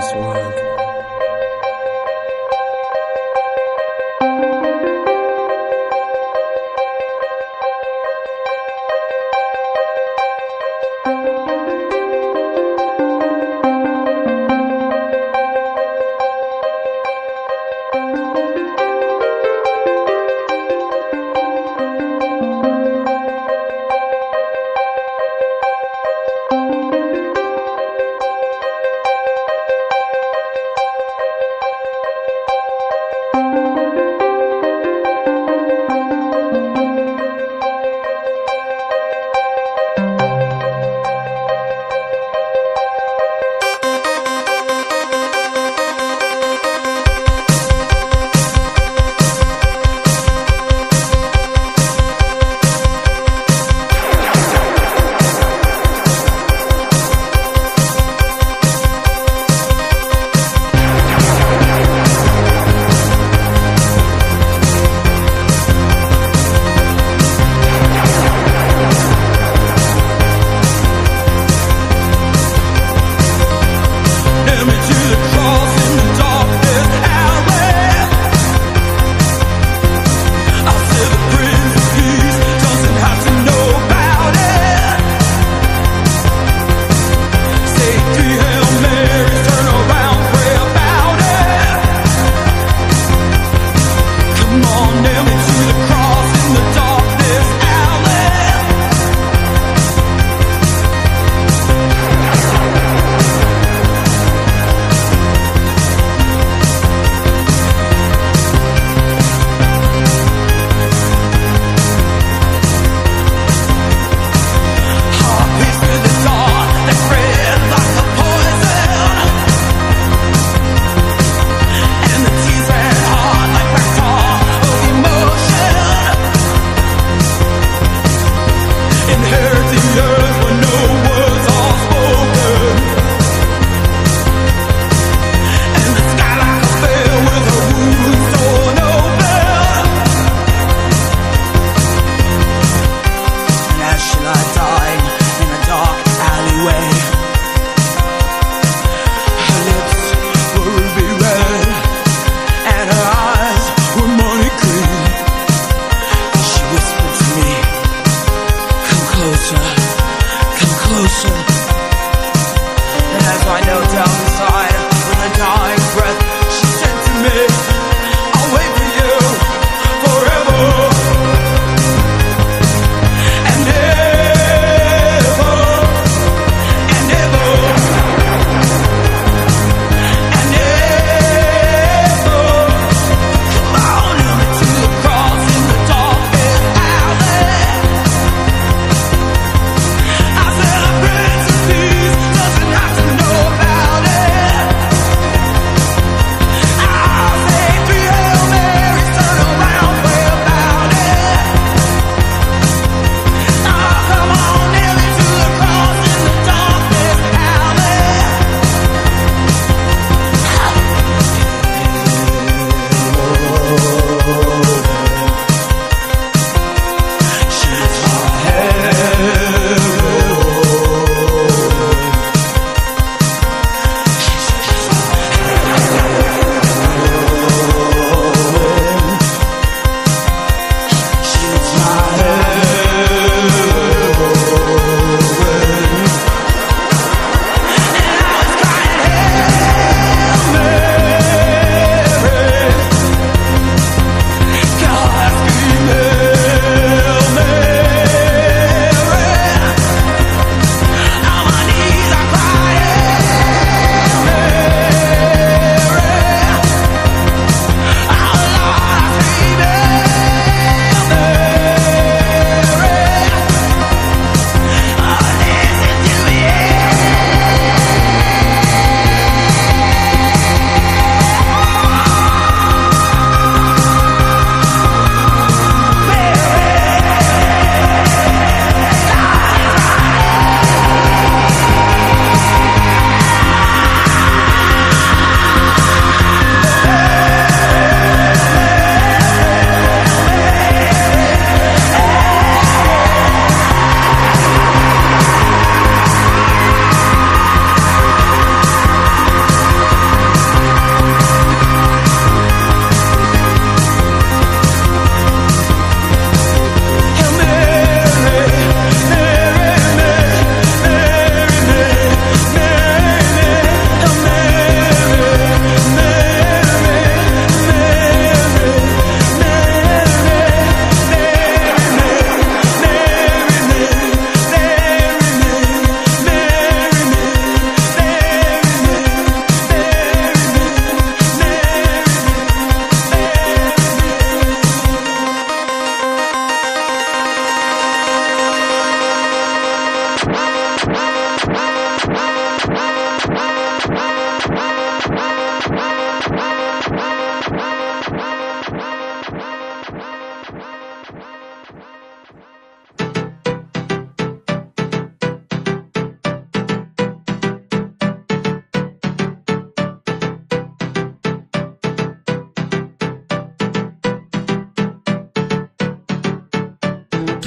this world.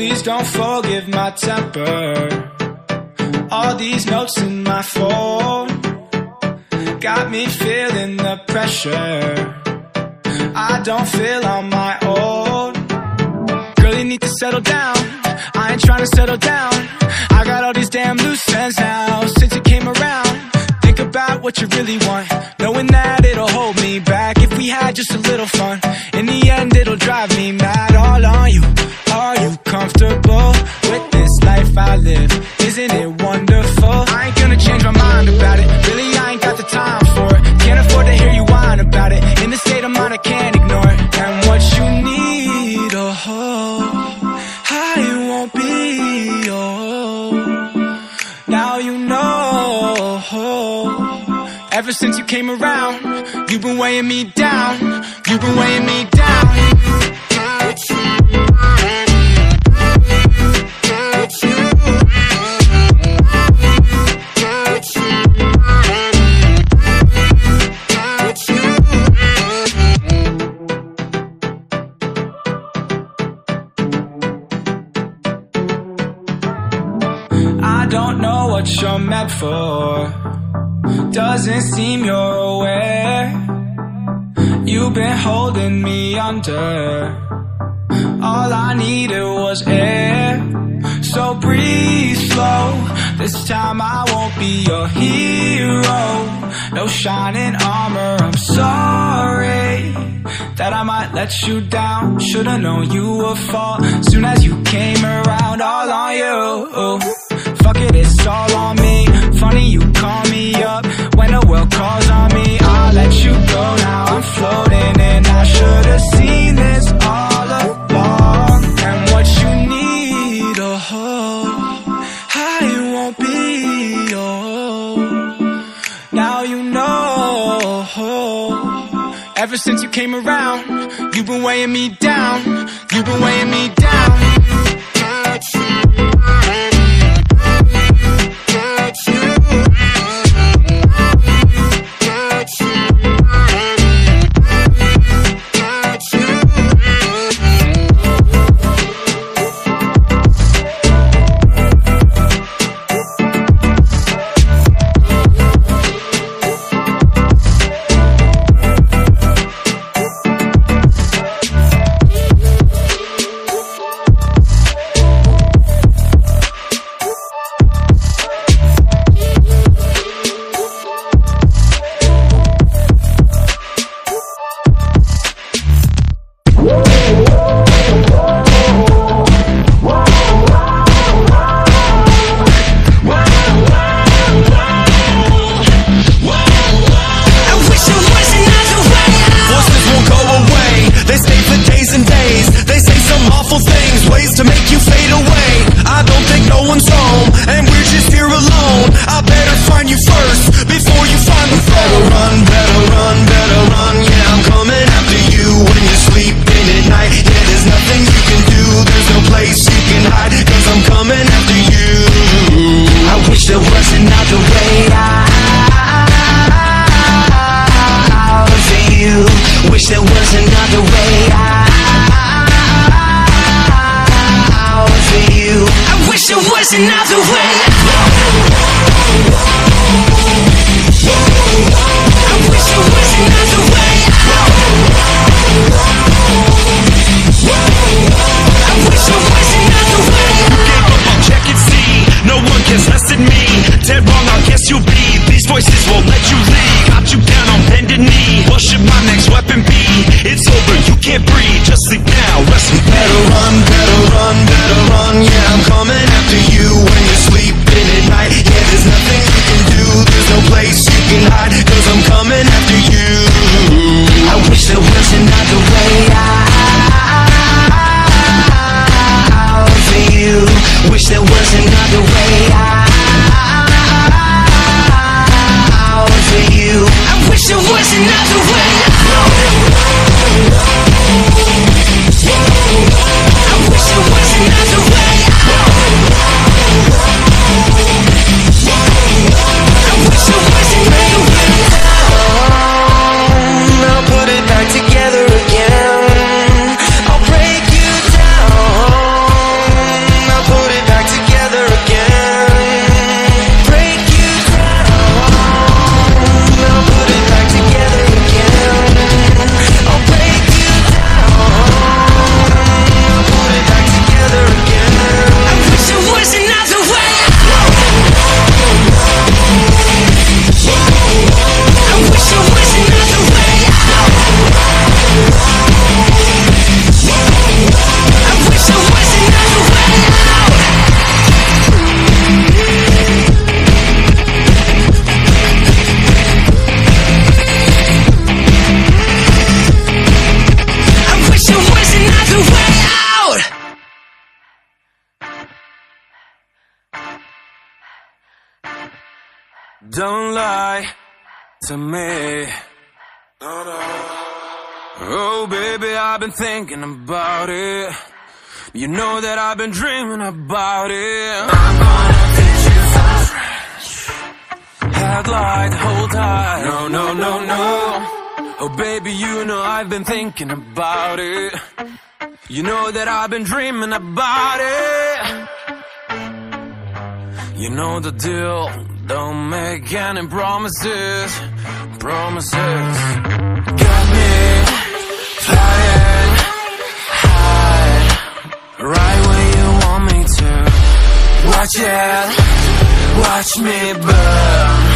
Please don't forgive my temper. All these notes in my phone got me feeling the pressure. I don't feel on my own. Girl, you need to settle down. I ain't trying to settle down. I got all these damn loose ends now since you came around. Think about what you really want, knowing that it'll hold me back if we had just a little fun. In the end, it'll drive me mad. All on you. Weighing me down. You've been weighing me down. I don't know what you're meant for. Doesn't seem you're aware. You've been holding me under. All I needed was air. So breathe slow. This time I won't be your hero. No shining armor. I'm sorry that I might let you down. Should've known you would fall soon as you came around. All on you. Fuck it, it's all on me. Funny you call me up when the world calls on me. I'll let you go floating and I should've seen this all along. And what you need, oh, I won't be, oh. Now you know. Ever since you came around, you've been weighing me down. You've been weighing me down. Wish Don't lie to me. Oh, baby, I've been thinking about it. You know that I've been dreaming about it. I'm gonna teach you some French. Had light the. No, no, no, no. Oh, baby, you know I've been thinking about it. You know that I've been dreaming about it. You know the deal. Don't make any promises. Promises. Got me flying high. Right where you want me to. Watch it. Watch me burn.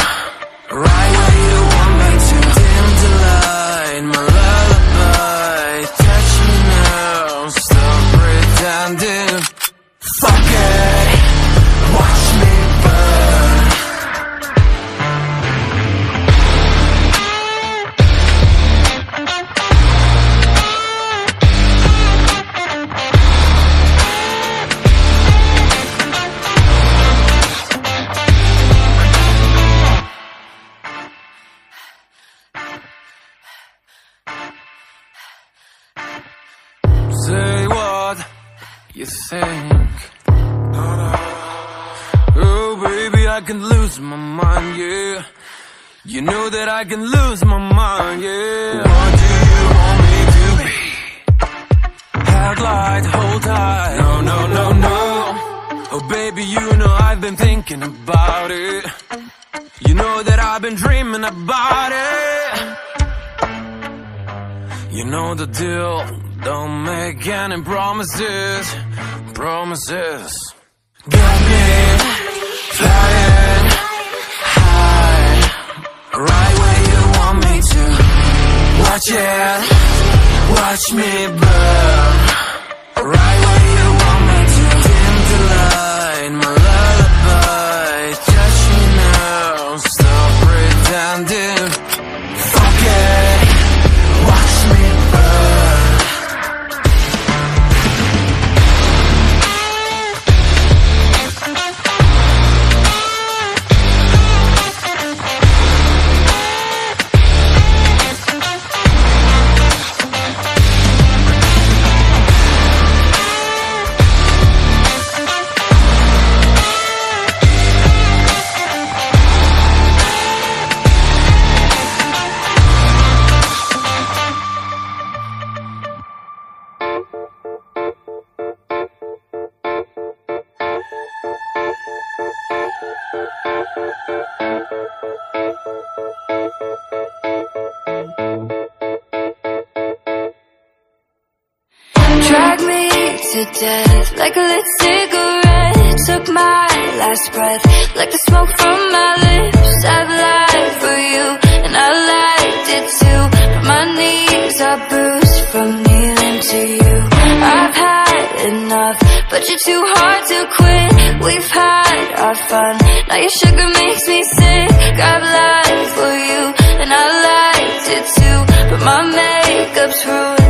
You think. Oh, baby, I can lose my mind, yeah. You know that I can lose my mind, yeah. What do you want me to be? Headlight, hold tight. No, no, no, no. Oh, baby, you know I've been thinking about it. You know that I've been dreaming about it. You know the deal. Don't make any promises. Promises. Got me flying high. Right where you want me to. Watch it. Watch me burn. To death like a lit cigarette. Took my last breath like the smoke from my lips. I've lied for you and I liked it too. But my knees are bruised from kneeling to you. I've had enough, but you're too hard to quit. We've had our fun, now your sugar makes me sick. I've lied for you and I liked it too. But my makeup's ruined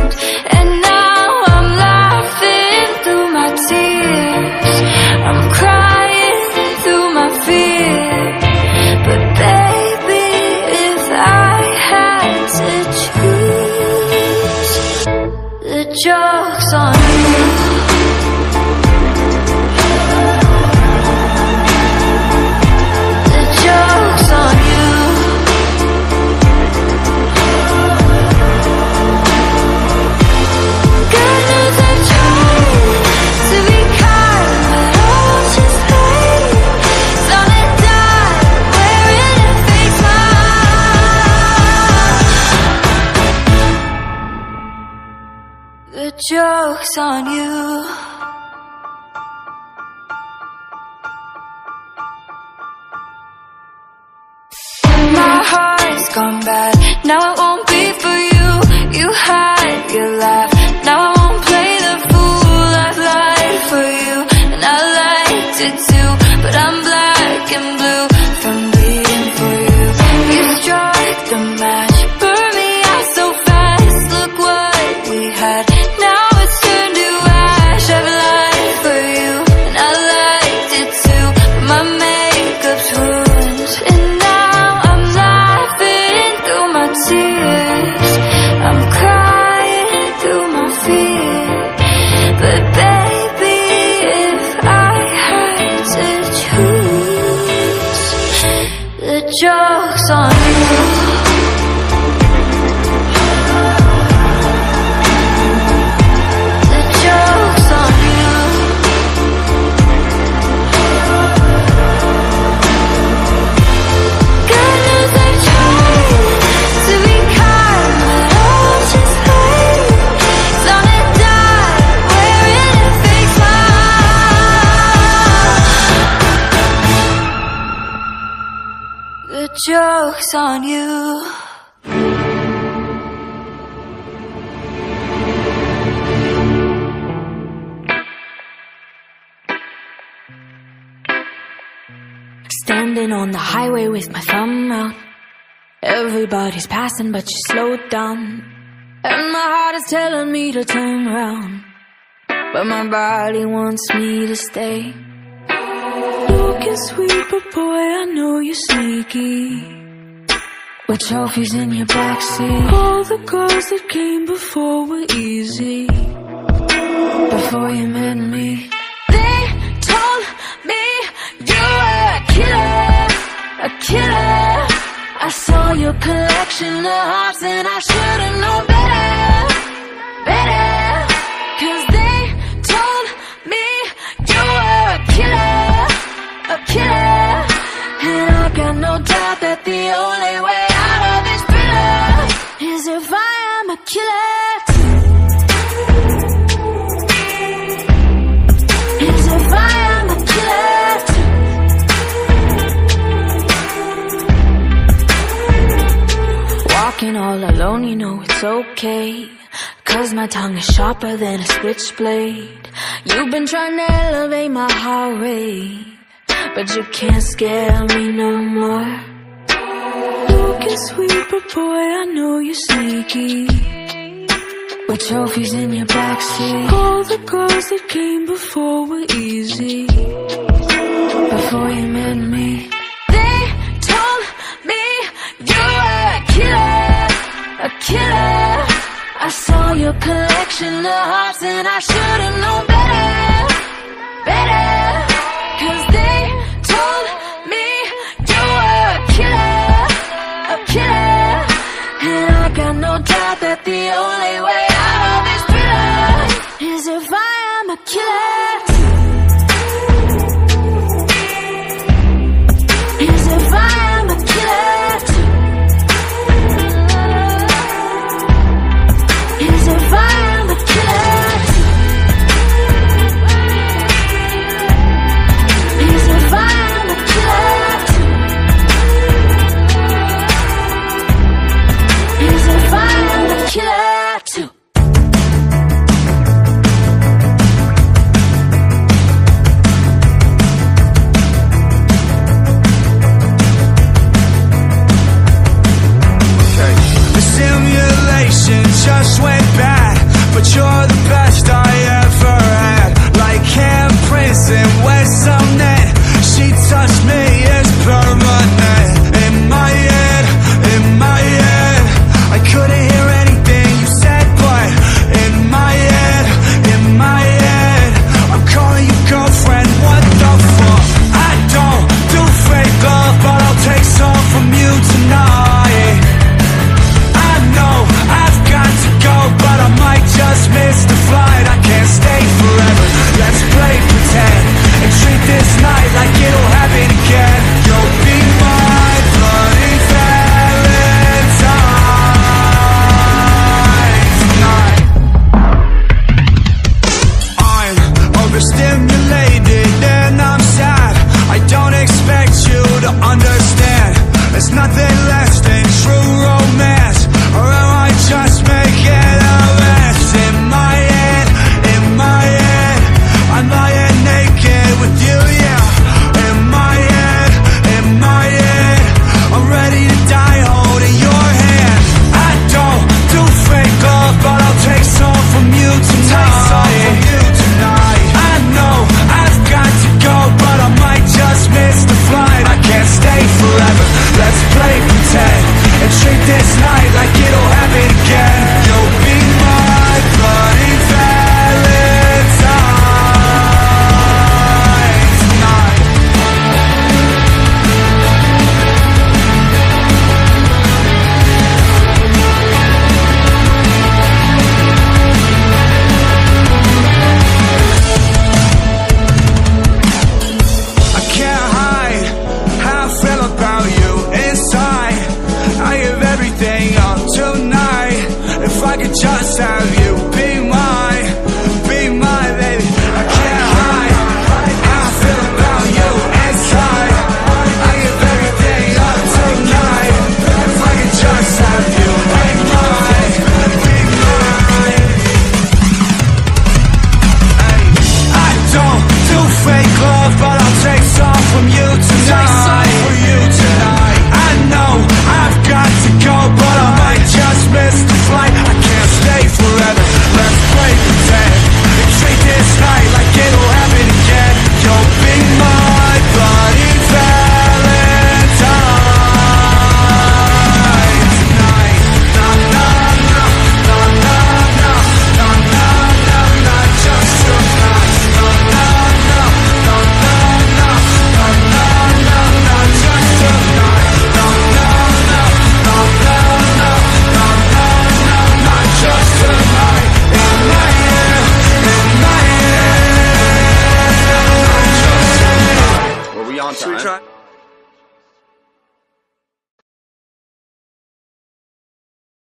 The joke's on you. On joke's on you. Standing on the highway with my thumb out. Everybody's passing, but you slowed down. And my heart is telling me to turn around. But my body wants me to stay. Looking sweet, but boy, I know you're sneaky. With trophies in your backseat. All the girls that came before were easy. Before you met me. They told me you were a killer, a killer. I saw your collection of hearts and I should've known better, better. Sharper than a switchblade. You've been trying to elevate my heart rate. But you can't scare me no more. Looking sweet, but boy, I know you're sneaky. With trophies in your backseat. All the girls that came before were easy. Before you met me. I saw your collection of hearts and I should've known better, better. Cause they told me you were a killer, a killer. And I got no doubt that the only way out of this thriller Is if I am a killer.